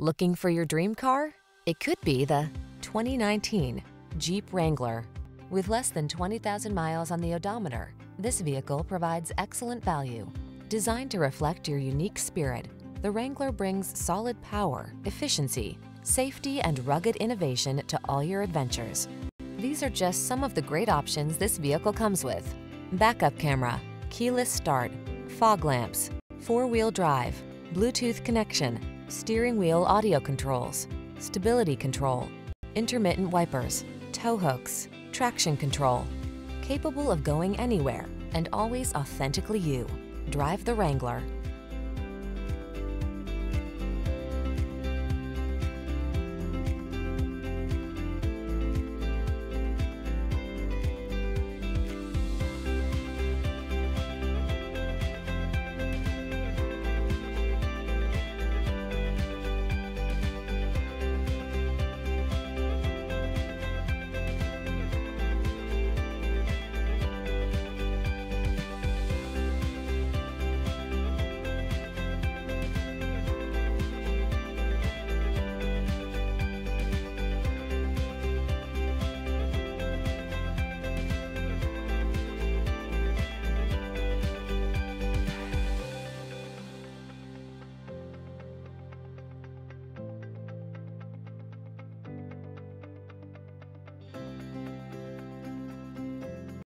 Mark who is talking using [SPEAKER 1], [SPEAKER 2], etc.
[SPEAKER 1] Looking for your dream car? It could be the 2019 Jeep Wrangler. With less than 20,000 miles on the odometer, this vehicle provides excellent value. Designed to reflect your unique spirit, the Wrangler brings solid power, efficiency, safety, and rugged innovation to all your adventures. These are just some of the great options this vehicle comes with. Backup camera, keyless start, fog lamps, four-wheel drive, Bluetooth connection, steering wheel audio controls, stability control, intermittent wipers, tow hooks, traction control. Capable of going anywhere and always authentically you. Drive the Wrangler.